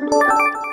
Música